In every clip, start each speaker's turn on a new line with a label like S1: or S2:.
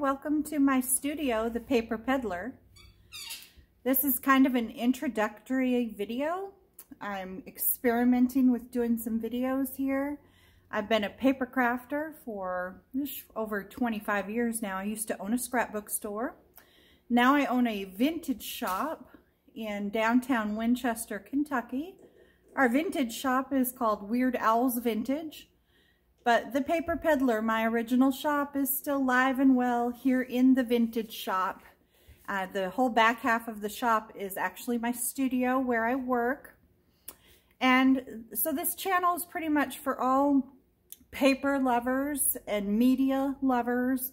S1: welcome to my studio, The Paper Peddler. This is kind of an introductory video. I'm experimenting with doing some videos here. I've been a paper crafter for over 25 years now. I used to own a scrapbook store. Now I own a vintage shop in downtown Winchester, Kentucky. Our vintage shop is called Weird Owlz Vintage. But the Paper Peddler, my original shop, is still live and well here in the vintage shop. Uh, the whole back half of the shop is actually my studio where I work. And so this channel is pretty much for all paper lovers and media lovers,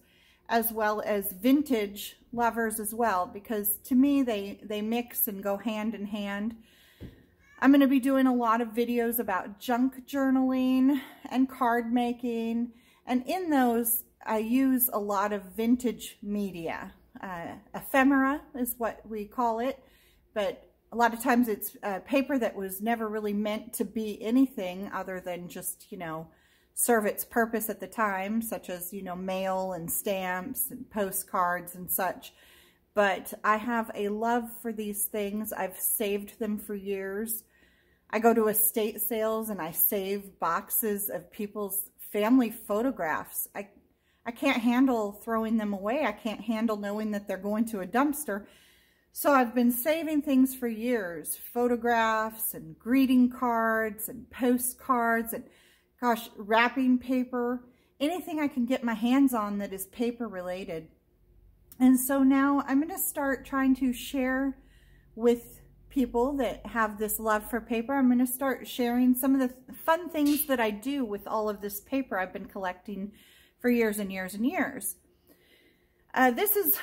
S1: as well as vintage lovers as well, because to me, they, they mix and go hand in hand. I'm going to be doing a lot of videos about junk journaling and card making. And in those, I use a lot of vintage media. Uh, ephemera is what we call it. But a lot of times it's uh, paper that was never really meant to be anything other than just, you know, serve its purpose at the time, such as, you know, mail and stamps and postcards and such but I have a love for these things. I've saved them for years. I go to estate sales and I save boxes of people's family photographs. I, I can't handle throwing them away. I can't handle knowing that they're going to a dumpster. So I've been saving things for years, photographs and greeting cards and postcards and gosh, wrapping paper, anything I can get my hands on that is paper related. And so now I'm going to start trying to share with people that have this love for paper. I'm going to start sharing some of the fun things that I do with all of this paper I've been collecting for years and years and years. Uh, this is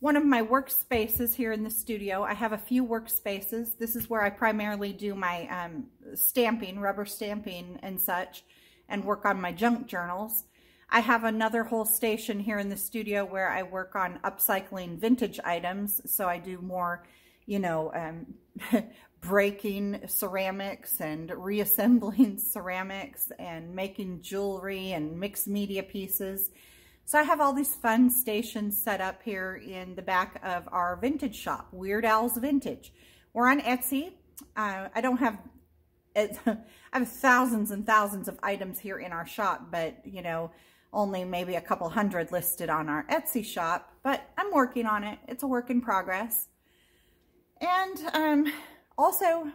S1: one of my workspaces here in the studio. I have a few workspaces. This is where I primarily do my um, stamping, rubber stamping and such, and work on my junk journals. I have another whole station here in the studio where I work on upcycling vintage items. So I do more, you know, um, breaking ceramics and reassembling ceramics and making jewelry and mixed media pieces. So I have all these fun stations set up here in the back of our vintage shop, Weird Owlz Vintage. We're on Etsy. Uh, I don't have, I have thousands and thousands of items here in our shop, but, you know, only maybe a couple hundred listed on our Etsy shop, but I'm working on it. It's a work in progress. And um, also,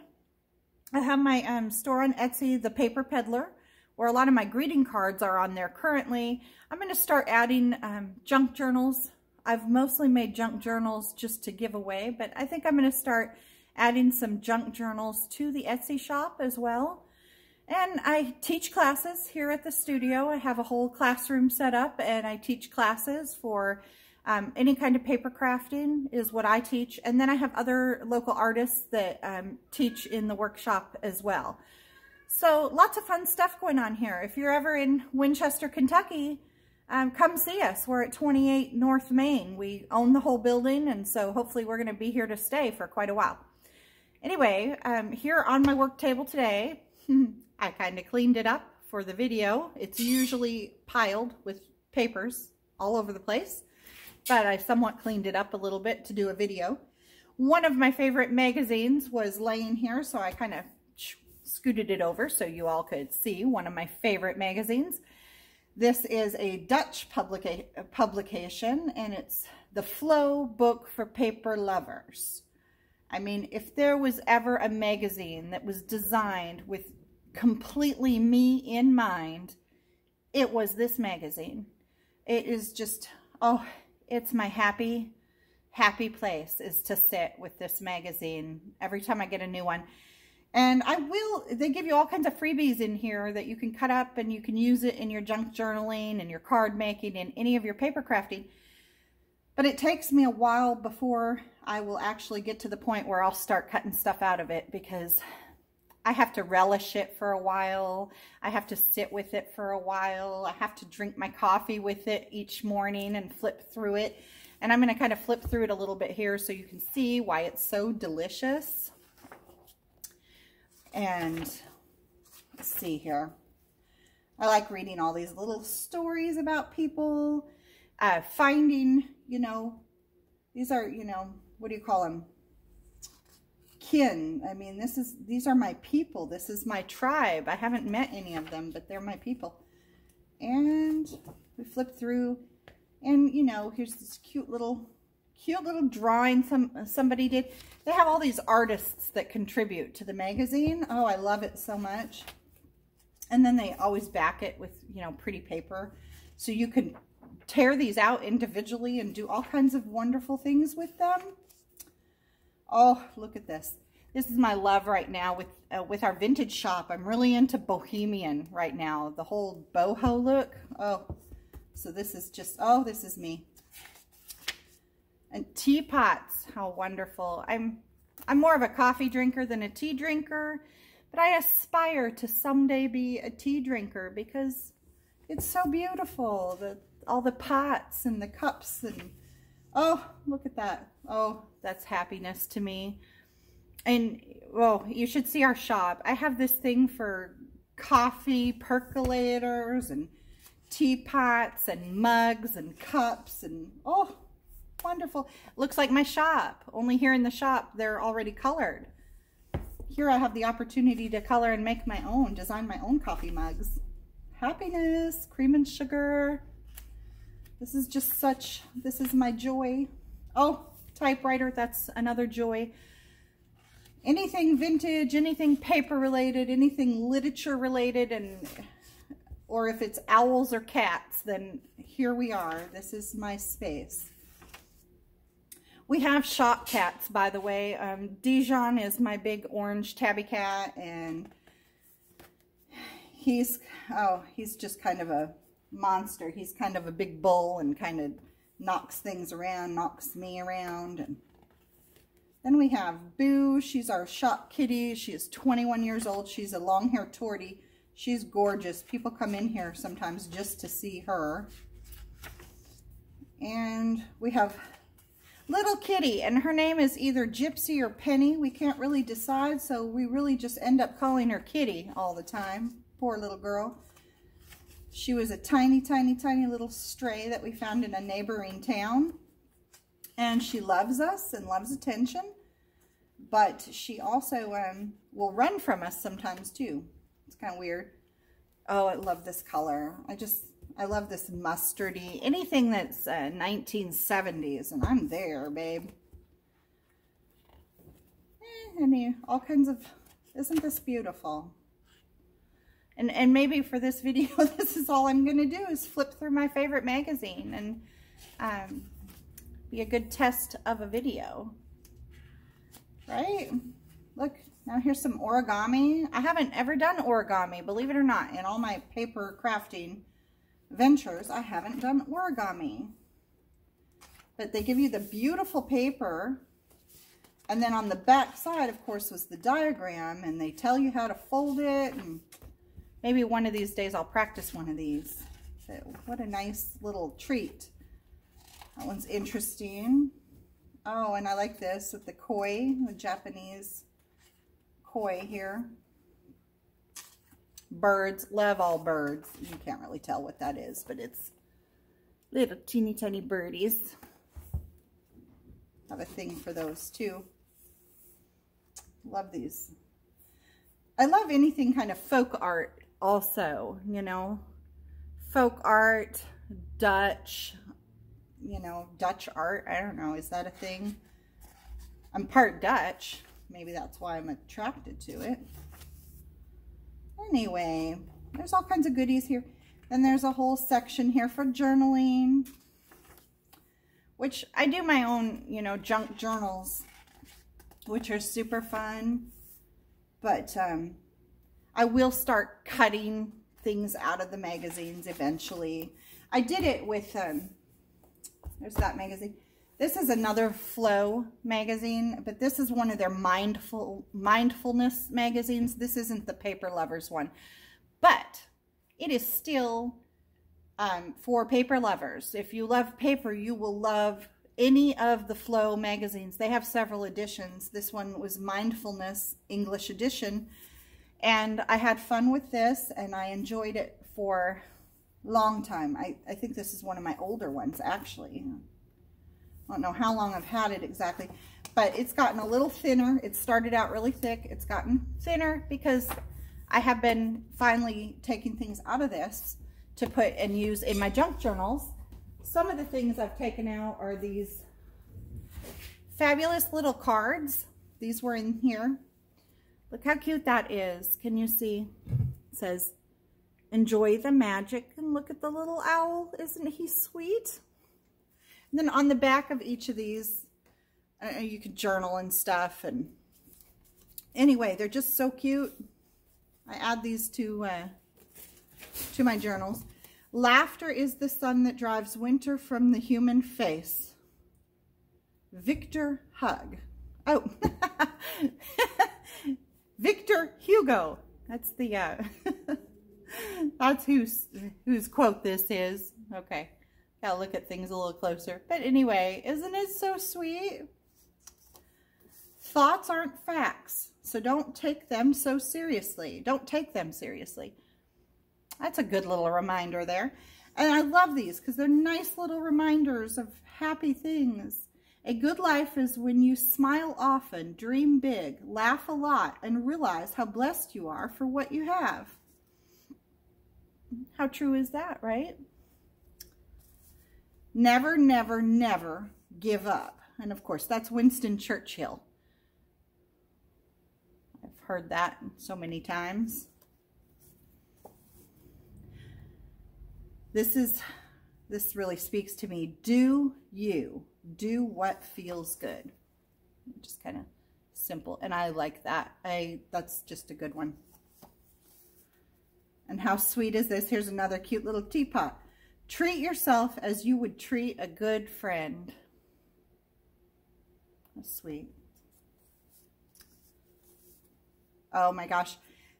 S1: I have my um, store on Etsy, The Paper Peddler, where a lot of my greeting cards are on there currently. I'm going to start adding um, junk journals. I've mostly made junk journals just to give away, but I think I'm going to start adding some junk journals to the Etsy shop as well. And I teach classes here at the studio. I have a whole classroom set up and I teach classes for um, any kind of paper crafting is what I teach. And then I have other local artists that um, teach in the workshop as well. So lots of fun stuff going on here. If you're ever in Winchester, Kentucky, um, come see us. We're at 28 North Main. We own the whole building, and so hopefully we're going to be here to stay for quite a while. Anyway, um, here on my work table today, I kind of cleaned it up for the video. It's usually piled with papers all over the place, but I somewhat cleaned it up a little bit to do a video. One of my favorite magazines was laying here, so I kind of scooted it over so you all could see one of my favorite magazines. This is a Dutch publica publication, and it's the Flow Book for Paper Lovers. I mean, if there was ever a magazine that was designed with completely me in mind, it was this magazine. It is just, oh, it's my happy, happy place is to sit with this magazine every time I get a new one. And I will, they give you all kinds of freebies in here that you can cut up and you can use it in your junk journaling and your card making and any of your paper crafting. But it takes me a while before I will actually get to the point where I'll start cutting stuff out of it because I have to relish it for a while. I have to sit with it for a while. I have to drink my coffee with it each morning and flip through it. And I'm going to kind of flip through it a little bit here so you can see why it's so delicious. And let's see here. I like reading all these little stories about people. uh, finding, you know, these are, you know, what do you call them? Kin. I mean, this is, these are my people. This is my tribe. I haven't met any of them, but they're my people. And we flip through and, you know, here's this cute little, cute little drawing some somebody did. They have all these artists that contribute to the magazine. Oh, I love it so much. And then they always back it with, you know, pretty paper. So you can tear these out individually and do all kinds of wonderful things with them. Oh, look at this. This is my love right now with uh, with our vintage shop. I'm really into bohemian right now. The whole boho look. Oh, so this is just, oh, this is me. And teapots, how wonderful. I'm I'm more of a coffee drinker than a tea drinker, but I aspire to someday be a tea drinker because it's so beautiful. The all the pots and the cups and oh, look at that. Oh, that's happiness to me. And well, you should see our shop. I have this thing for coffee percolators and teapots and mugs and cups and oh, wonderful. Looks like my shop. Only here in the shop, they're already colored. Here I have the opportunity to color and make my own, design my own coffee mugs. Happiness, cream and sugar. This is just such, this is my joy. Oh, typewriter, that's another joy. Anything vintage, anything paper related, anything literature related, and or if it's owls or cats, then here we are. This is my space. We have shop cats, by the way. Um, Dijon is my big orange tabby cat, and he's, oh, he's just kind of a monster. He's kind of a big bull and kind of knocks things around, knocks me around. And then we have Boo. She's our shop kitty. She is 21 years old. She's a long-haired tortie. She's gorgeous. People come in here sometimes just to see her. And we have little kitty, and her name is either Gypsy or Penny. We can't really decide, so we really just end up calling her Kitty all the time. Poor little girl. She was a tiny, tiny, tiny little stray that we found in a neighboring town. And she loves us and loves attention. But she also um, will run from us sometimes too. It's kind of weird. Oh, I love this color. I just, I love this mustardy. Anything that's uh, 1970s, and I'm there, babe. Eh, any, all kinds of, isn't this beautiful? And, and maybe for this video, this is all I'm going to do is flip through my favorite magazine and um, be a good test of a video. Right? Look, now here's some origami. I haven't ever done origami, believe it or not. In all my paper crafting ventures, I haven't done origami. But they give you the beautiful paper. And then on the back side, of course, was the diagram. And they tell you how to fold it. And maybe one of these days I'll practice one of these. So what a nice little treat. That one's interesting. Oh, and I like this with the koi, the Japanese koi here. Birds, love all birds. You can't really tell what that is, but it's little teeny tiny birdies. Have a thing for those too. Love these. I love anything kind of folk art also, you know. Folk art, Dutch, you know, Dutch art. I don't know. Is that a thing? I'm part Dutch. Maybe that's why I'm attracted to it. Anyway, there's all kinds of goodies here. Then there's a whole section here for journaling, which I do my own, you know, junk journals, which are super fun. But um, I will start cutting things out of the magazines eventually. I did it with, um, there's that magazine. This is another Flow magazine, but this is one of their mindful mindfulness magazines. This isn't the Paper Lovers one, but it is still um, for paper lovers. If you love paper, you will love any of the Flow magazines. They have several editions. This one was Mindfulness English edition, and I had fun with this, and I enjoyed it for a long time. I, I think this is one of my older ones, actually. I don't know how long I've had it exactly, but it's gotten a little thinner. It started out really thick. It's gotten thinner because I have been finally taking things out of this to put and use in my junk journals. Some of the things I've taken out are these fabulous little cards. These were in here. Look how cute that is. Can you see? It says, enjoy the magic. And look at the little owl. Isn't he sweet? And then on the back of each of these, uh, you can journal and stuff. And anyway, they're just so cute. I add these to, uh, to my journals. Laughter is the sun that drives winter from the human face. Victor Hug. Oh, Victor Hugo. That's the, uh, that's whose, whose quote this is. Okay. Gotta look at things a little closer. But anyway, isn't it so sweet? Thoughts aren't facts, so don't take them so seriously. Don't take them seriously. That's a good little reminder there. And I love these because they're nice little reminders of happy things. A good life is when you smile often, dream big, laugh a lot, and realize how blessed you are for what you have. How true is that, right? Never, never, never give up. And of course, that's Winston Churchill. I've heard that so many times. This is, this really speaks to me. Do you, do what feels good. Just kind of simple. And I like that. I, that's just a good one. And how sweet is this? Here's another cute little teapot. Treat yourself as you would treat a good friend. That's sweet. Oh my gosh.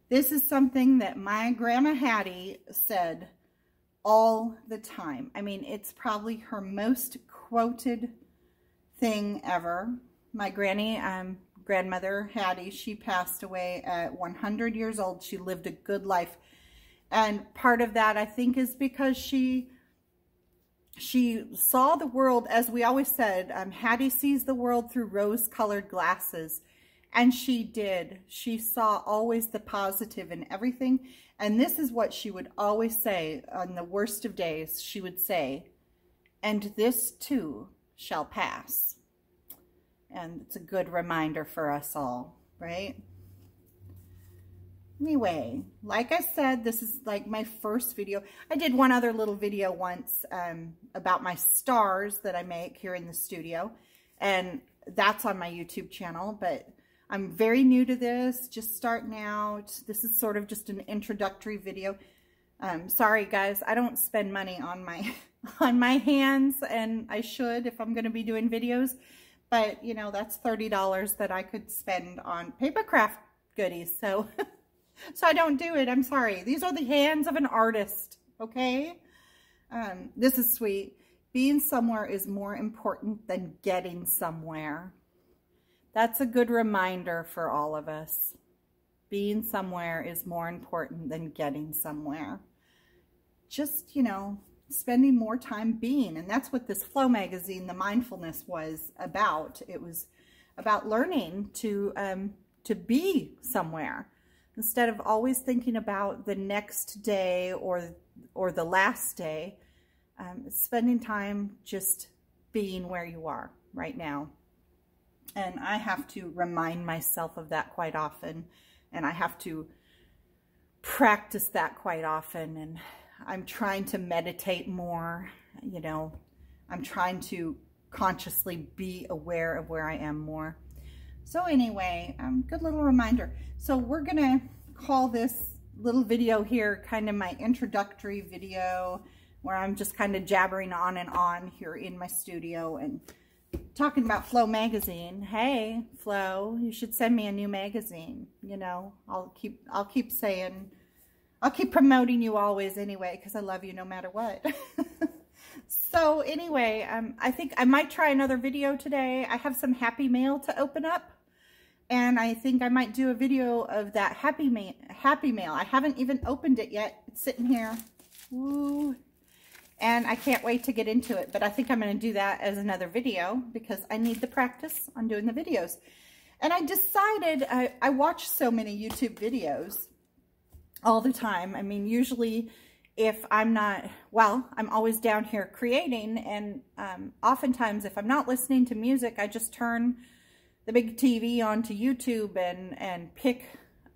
S1: This is something that my Grandma Hattie said all the time. I mean, it's probably her most quoted thing ever. My granny, um, grandmother Hattie, she passed away at 100 years old. She lived a good life. And part of that, I think, is because she she saw the world, as we always said, um, Hattie sees the world through rose-colored glasses. And she did. She saw always the positive in everything. And this is what she would always say on the worst of days. She would say, and this too shall pass. And it's a good reminder for us all, right? Anyway, like I said, this is like my first video. I did one other little video once um, about my stars that I make here in the studio. And that's on my YouTube channel, but I'm very new to this, just starting out. This is sort of just an introductory video. Um, sorry guys, I don't spend money on my on my hands and I should if I'm going to be doing videos. But, you know, that's $30 that I could spend on paper craft goodies. So So I don't do it. I'm sorry. These are the hands of an artist, okay? Um, this is sweet. Being somewhere is more important than getting somewhere. That's a good reminder for all of us. Being somewhere is more important than getting somewhere. Just, you know, spending more time being. And that's what this Flow magazine, the mindfulness was about. It was about learning to, um, to be somewhere Instead of always thinking about the next day or, or the last day, um, spending time just being where you are right now. And I have to remind myself of that quite often. And I have to practice that quite often. And I'm trying to meditate more, you know, I'm trying to consciously be aware of where I am more. So anyway, um, good little reminder. So we're going to call this little video here kind of my introductory video where I'm just kind of jabbering on and on here in my studio and talking about Flow magazine. Hey, Flow, you should send me a new magazine. You know, I'll keep I'll keep saying I'll keep promoting you always anyway because I love you no matter what. so anyway, um, I think I might try another video today. I have some happy mail to open up. And I think I might do a video of that Happy, Ma Happy Mail. I haven't even opened it yet. It's sitting here. Woo. And I can't wait to get into it, but I think I'm going to do that as another video because I need the practice on doing the videos. And I decided, I, I watch so many YouTube videos all the time. I mean, usually if I'm not, well, I'm always down here creating and um, oftentimes if I'm not listening to music, I just turn the big TV onto YouTube and, and pick,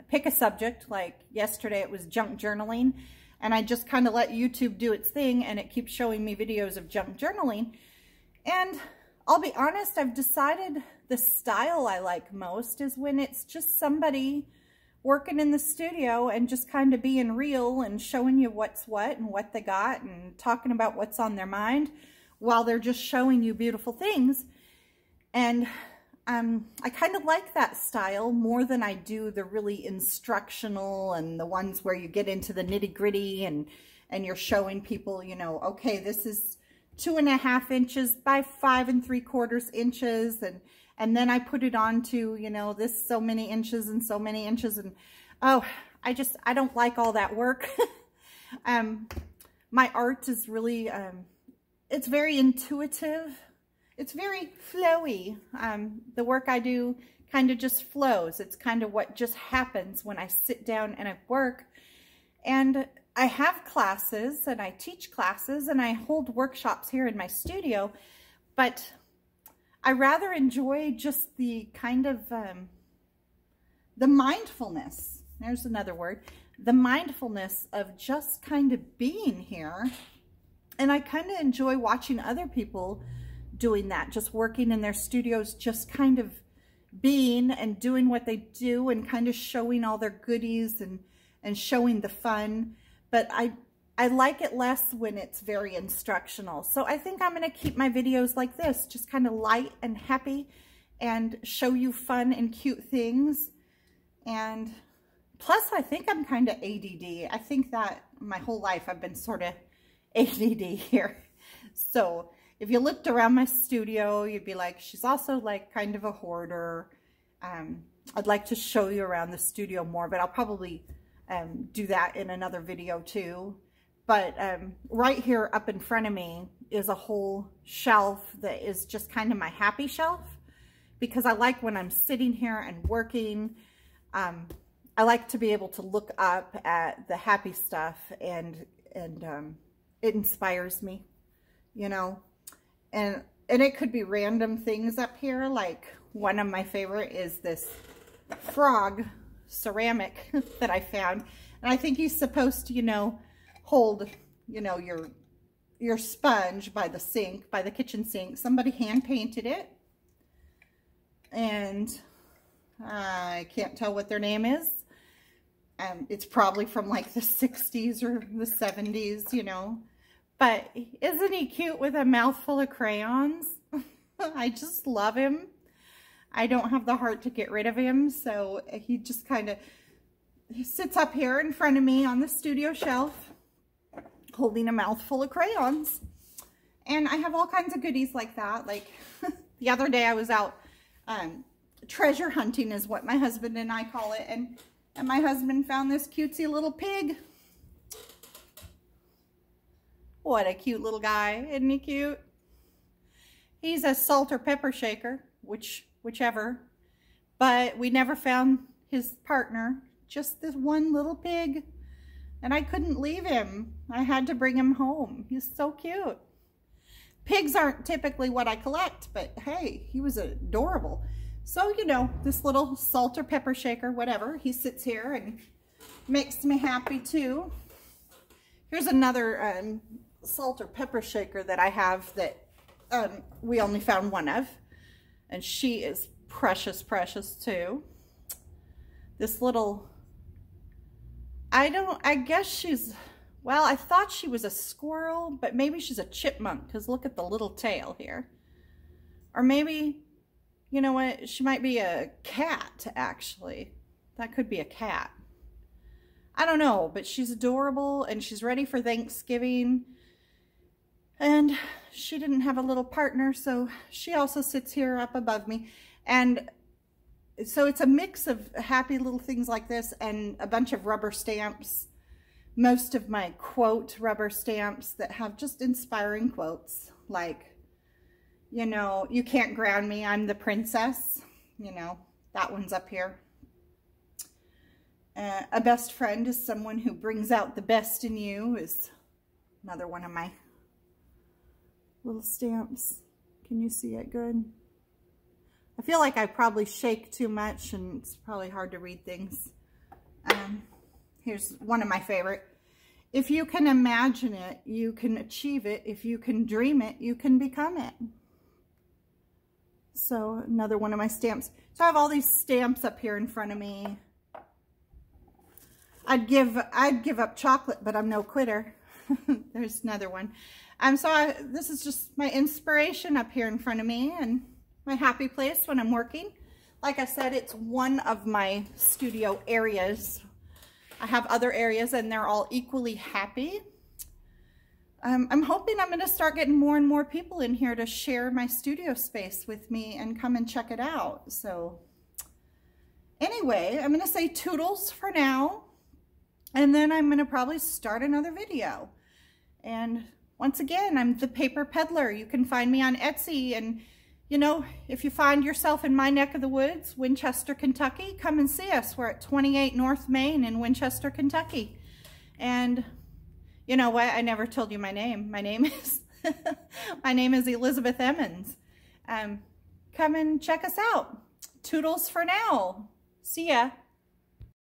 S1: pick a subject. Like yesterday it was junk journaling and I just kind of let YouTube do its thing and it keeps showing me videos of junk journaling. And I'll be honest, I've decided the style I like most is when it's just somebody working in the studio and just kind of being real and showing you what's what and what they got and talking about what's on their mind while they're just showing you beautiful things. And um, I kind of like that style more than I do the really instructional and the ones where you get into the nitty gritty and, and you're showing people, you know, okay, this is two and a half inches by five and three quarters inches and and then I put it on to, you know, this so many inches and so many inches. And, oh, I just, I don't like all that work. um, my art is really, um, it's very intuitive. It's very flowy. Um, the work I do kind of just flows. It's kind of what just happens when I sit down and I work. And I have classes and I teach classes and I hold workshops here in my studio, but I rather enjoy just the kind of, um, the mindfulness, there's another word, the mindfulness of just kind of being here. And I kind of enjoy watching other people doing that, just working in their studios, just kind of being and doing what they do and kind of showing all their goodies and, and showing the fun. But I, I like it less when it's very instructional. So I think I'm going to keep my videos like this, just kind of light and happy and show you fun and cute things. And plus I think I'm kind of ADD. I think that my whole life I've been sort of ADD here. So if you looked around my studio, you'd be like, she's also like kind of a hoarder. Um, I'd like to show you around the studio more, but I'll probably um, do that in another video too. But um, right here up in front of me is a whole shelf that is just kind of my happy shelf because I like when I'm sitting here and working, um, I like to be able to look up at the happy stuff and, and um, it inspires me, you know, and, and it could be random things up here. Like one of my favorite is this frog ceramic that I found. And I think he's supposed to, you know, hold, you know, your your sponge by the sink, by the kitchen sink. Somebody hand painted it. And I can't tell what their name is. Um, it's probably from like the 60s or the 70s, you know. But isn't he cute with a mouthful of crayons? I just love him. I don't have the heart to get rid of him, so he just kind of sits up here in front of me on the studio shelf holding a mouthful of crayons. And I have all kinds of goodies like that. Like the other day I was out um, treasure hunting is what my husband and I call it. And, and my husband found this cutesy little pig. What a cute little guy. Isn't he cute? He's a salt or pepper shaker, which whichever. But we never found his partner. Just this one little pig. And I couldn't leave him. I had to bring him home. He's so cute. Pigs aren't typically what I collect, but hey, he was adorable. So, you know, this little salt or pepper shaker, whatever, he sits here and makes me happy too. Here's another um, salt or pepper shaker that I have that um, we only found one of. And she is precious, precious too. This little I don't, I guess she's, well, I thought she was a squirrel, but maybe she's a chipmunk because look at the little tail here. Or maybe, you know what, she might be a cat, actually. That could be a cat. I don't know, but she's adorable and she's ready for Thanksgiving. And she didn't have a little partner, so she also sits here up above me. And so it's a mix of happy little things like this and a bunch of rubber stamps. most of my quote rubber stamps that have just inspiring quotes like, you know, you can't ground me, I'm the princess. You know, that one's up here. Uh, a best friend is someone who brings out the best in you is another one of my little stamps. Can you see it good? I feel like I probably shake too much and it's probably hard to read things. Um, here's one of my favorite. If you can imagine it, you can achieve it. If you can dream it, you can become it. So another one of my stamps. So I have all these stamps up here in front of me. I'd give I'd give up chocolate, but I'm no quitter. There's another one. Um, so I, this is just my inspiration up here in front of me and my happy place when I'm working. Like I said, it's one of my studio areas I have other areas and they're all equally happy. Um, I'm hoping I'm going to start getting more and more people in here to share my studio space with me and come and check it out. So anyway, I'm going to say toodles for now. And then I'm going to probably start another video. And once again, I'm the Paper Peddler. You can find me on Etsy and you know, if you find yourself in my neck of the woods, Winchester, Kentucky, come and see us. We're at 28 North Main in Winchester, Kentucky. And you know what? I never told you my name. My name is my name is Elizabeth Emmons. Um, come and check us out. Toodles for now. See ya.